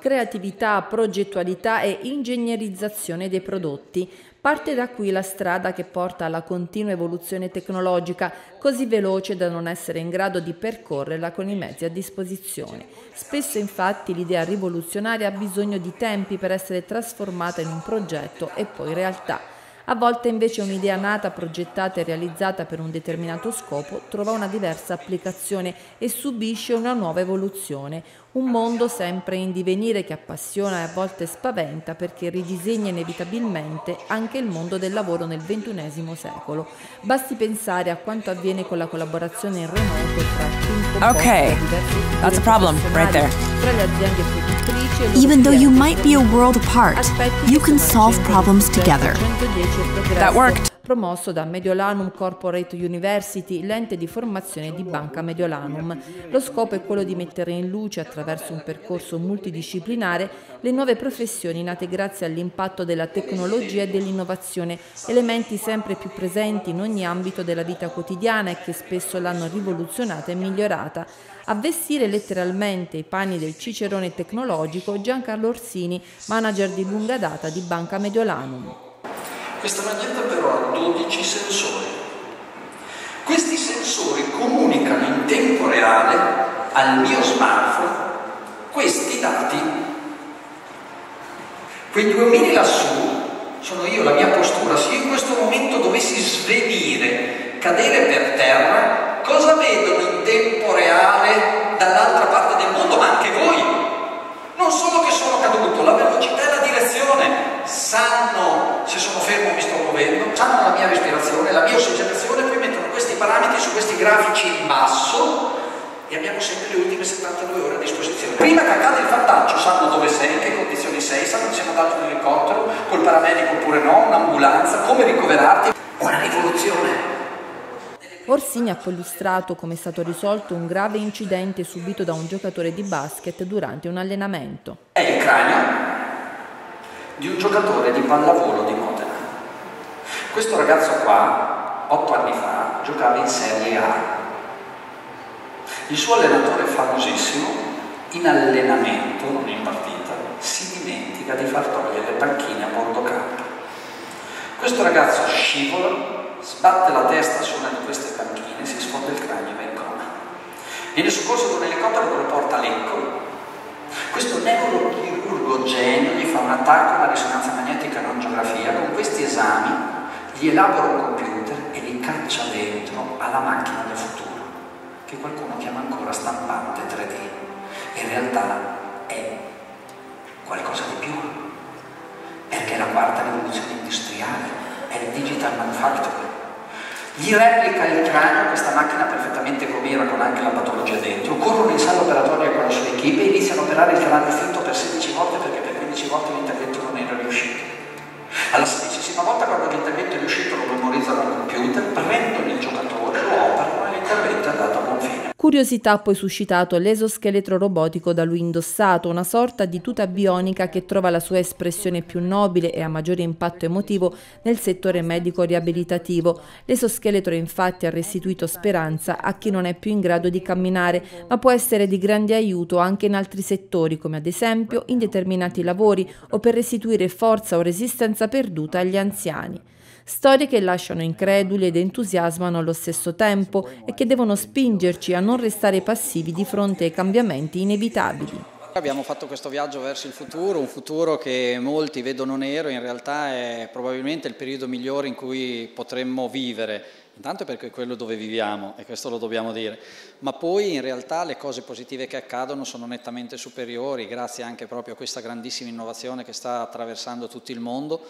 Creatività, progettualità e ingegnerizzazione dei prodotti. Parte da qui la strada che porta alla continua evoluzione tecnologica, così veloce da non essere in grado di percorrerla con i mezzi a disposizione. Spesso infatti l'idea rivoluzionaria ha bisogno di tempi per essere trasformata in un progetto e poi realtà. A volte invece un'idea nata, progettata e realizzata per un determinato scopo trova una diversa applicazione e subisce una nuova evoluzione. Un mondo sempre in divenire che appassiona e a volte spaventa perché ridisegna inevitabilmente anche il mondo del lavoro nel XXI secolo. Basti pensare a quanto avviene con la collaborazione in remoto tra team Okay, that's a problem right there. tra le aziende loro Even though you might be a world apart, you can solve problems together. That worked. Promosso da Mediolanum Corporate University, l'ente di formazione di Banca Mediolanum. Lo scopo è quello di mettere in luce, attraverso un percorso multidisciplinare, le nuove professioni nate grazie all'impatto della tecnologia e dell'innovazione, elementi sempre più presenti in ogni ambito della vita quotidiana e che spesso l'hanno rivoluzionata e migliorata. A vestire letteralmente i panni del cicerone tecnologico Giancarlo Orsini, manager di lunga data di Banca Mediolanum. Questa maglietta però ha 12 sensori. Questi sensori comunicano in tempo reale al mio smartphone questi dati. Quei due lassù sono io, la mia postura. Se io in questo momento dovessi svenire, cadere per terra, cosa vedono in tempo reale dall'altra parte del mondo, ma anche voi? Non solo che sono caduto, la velocità e la direzione, sanno se sono fermo o mi sto muovendo, sanno la mia respirazione, la mia ossigenazione, poi mettono questi parametri su questi grafici in basso e abbiamo sempre le ultime 72 ore a disposizione. Prima che accada il fattaccio sanno dove sei, in che condizioni sei, sanno se siamo andati in elicottero, col paramedico oppure no, un'ambulanza, come ricoverarti. Una rivoluzione. Orsini ha poi illustrato come è stato risolto un grave incidente subito da un giocatore di basket durante un allenamento. È il cranio di un giocatore di pallavolo di Modena. Questo ragazzo qua, otto anni fa, giocava in Serie A. Il suo allenatore famosissimo, in allenamento, non in partita, si dimentica di far togliere le panchine a bordo campo. Questo ragazzo scivola, sbatte la testa su una di queste panchine, si sfonda il cranio e va in coma. Viene soccorso con un elicottero che lo porta a Lecco. Questo neurochirurgo genio gli fa un attacco, una risonanza magnetica e un'angiografia. Con questi esami gli elabora un computer e li caccia dentro alla macchina del futuro, che qualcuno chiama ancora stampante 3D. In realtà è qualcosa di più, perché la quarta rivoluzione industriale, è il digital manufacturing. Gli replica il cranio, questa macchina perfettamente come era, con anche la patologia dentro, corrono in sala operatoria con la sua equipe e iniziano a operare il cranio finto per 16 volte perché per 15 volte l'intervento non era riuscito. Alla sedicesima volta, quando l'intervento è riuscito, lo memorizzano al computer, prendono il giocatore, lo operano e l'intervento è andato a buon fine. Curiosità ha poi suscitato l'esoscheletro robotico da lui indossato, una sorta di tuta bionica che trova la sua espressione più nobile e a maggiore impatto emotivo nel settore medico-riabilitativo. L'esoscheletro infatti ha restituito speranza a chi non è più in grado di camminare, ma può essere di grande aiuto anche in altri settori, come ad esempio in determinati lavori o per restituire forza o resistenza perduta agli anziani. Storie che lasciano increduli ed entusiasmano allo stesso tempo e che devono spingerci a non restare passivi di fronte ai cambiamenti inevitabili. Abbiamo fatto questo viaggio verso il futuro, un futuro che molti vedono nero, in realtà è probabilmente il periodo migliore in cui potremmo vivere, intanto perché è quello dove viviamo e questo lo dobbiamo dire, ma poi in realtà le cose positive che accadono sono nettamente superiori, grazie anche proprio a questa grandissima innovazione che sta attraversando tutto il mondo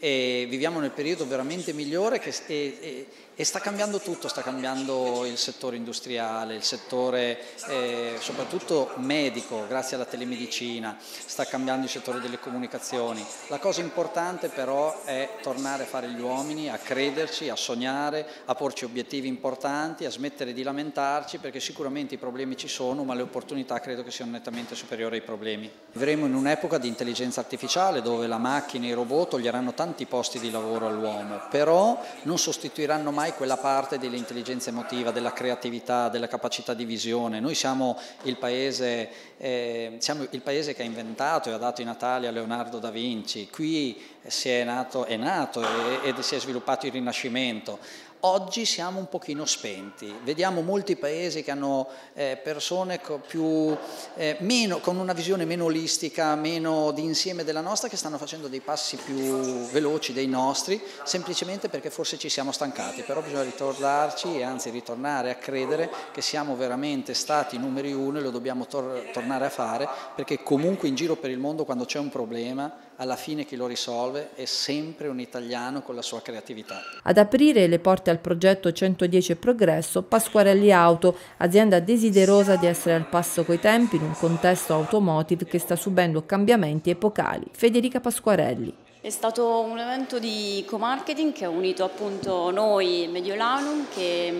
e viviamo nel periodo veramente migliore che, e, e, e, sta cambiando tutto, sta cambiando il settore industriale, il settore eh, soprattutto medico grazie alla telemedicina, sta cambiando il settore delle comunicazioni. La cosa importante però è tornare a fare gli uomini, a crederci, a sognare, a porci obiettivi importanti, a smettere di lamentarci perché sicuramente i problemi ci sono ma le opportunità credo che siano nettamente superiori ai problemi. Vivremo in un'epoca di intelligenza artificiale dove la macchina e i robot toglieranno tanti posti di lavoro all'uomo, però non sostituiranno mai mai quella parte dell'intelligenza emotiva, della creatività, della capacità di visione. Noi siamo il paese, eh, siamo il paese che ha inventato e ha dato in Italia Leonardo da Vinci, qui è nato, è nato ed si è sviluppato il Rinascimento. Oggi siamo un pochino spenti, vediamo molti paesi che hanno eh, persone più, eh, meno, con una visione meno olistica, meno di insieme della nostra, che stanno facendo dei passi più veloci dei nostri, semplicemente perché forse ci siamo stancati, però bisogna ritornarci e anzi ritornare a credere che siamo veramente stati numeri uno e lo dobbiamo tor- tornare a fare, perché comunque in giro per il mondo quando c'è un problema, alla fine chi lo risolve è sempre un italiano con la sua creatività. Ad aprire le porte al progetto 110 Progresso Pasquarelli Auto, azienda desiderosa di essere al passo coi tempi in un contesto automotive che sta subendo cambiamenti epocali. Federica Pasquarelli. È stato un evento di co-marketing che ha unito appunto noi Mediolanum che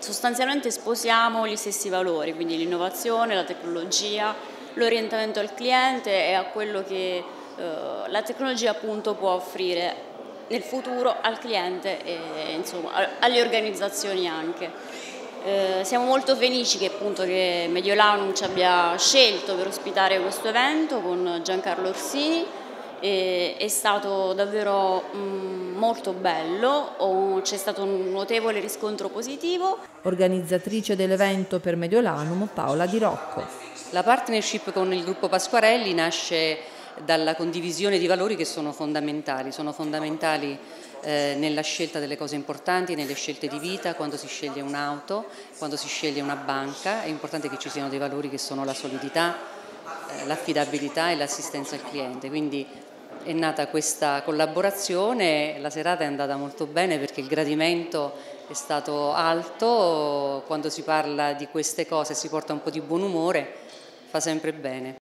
sostanzialmente sposiamo gli stessi valori, quindi l'innovazione, la tecnologia, l'orientamento al cliente e a quello che la tecnologia appunto può offrire nel futuro al cliente e insomma, alle organizzazioni anche. Eh, siamo molto felici che, appunto, che Mediolanum ci abbia scelto per ospitare questo evento con Giancarlo Orsini. E, è stato davvero mh, mm, molto bello, c'è stato un notevole riscontro positivo. Organizzatrice dell'evento per Mediolanum, Paola Di Rocco. La partnership con il gruppo Pasquarelli nasce dalla condivisione di valori che sono fondamentali, sono fondamentali eh, nella scelta delle cose importanti, nelle scelte di vita, quando si sceglie un'auto, quando si sceglie una banca, è importante che ci siano dei valori che sono la solidità, eh, l'affidabilità e l'assistenza al cliente. Quindi è nata questa collaborazione, la serata è andata molto bene perché il gradimento è stato alto, quando si parla di queste cose si porta un po' di buon umore, fa sempre bene.